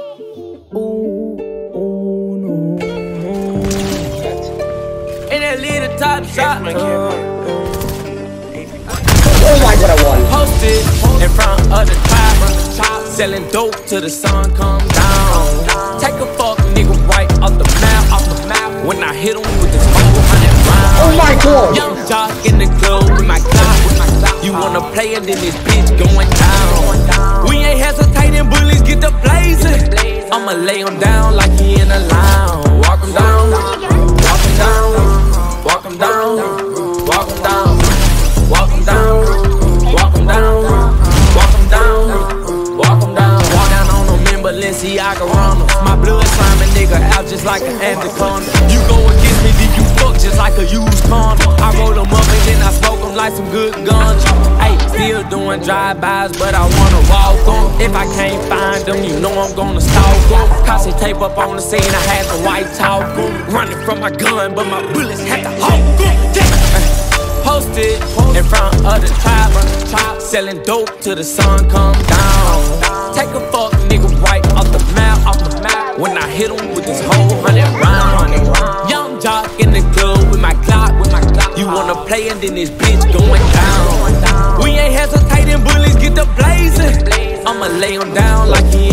Ooh, ooh, no. And that little top shot. Oh my god, I won. Posted in front of the top. Selling dope till the sun come down. Take a fuck nigga right off the map, off the map. When I hit him with this 400 round. Oh my god. Young jock in the club with my Glock. You wanna play it, then this bitch going down. I'ma lay him down like he in a lounge. Walk him down, walk him down, walk him down, walk him down, walk him down, walk him down, walk him down, walk him down. Walk down on them in Balenciaga Rama. My blood slime nigga out just like an anaconda. You go against me, then you fuck just like a used condom. I roll them up like some good guns. Hey, still doing drive-bys, but I wanna walk on. If I can't find them, you know I'm gonna stalk them. Cause tape up on the scene, I had the white talk. Running from my gun, but my bullets had to hold. Yeah. Uh, posted in front of the uh, tribe, selling dope till the sun come down. Take a fuck nigga And then this bitch going down. We ain't hesitating, bullies get the blazing. I'ma lay him down like he